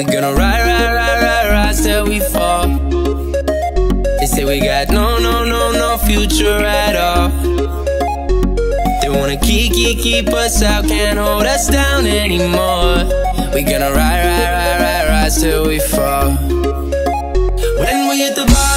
We gonna ride, ride, ride, ride, ride till we fall. They say we got no, no, no, no future at all. They wanna keep, keep, keep us out, can't hold us down anymore. We gonna ride, ride, ride, ride, ride till we fall. When we hit the bottom.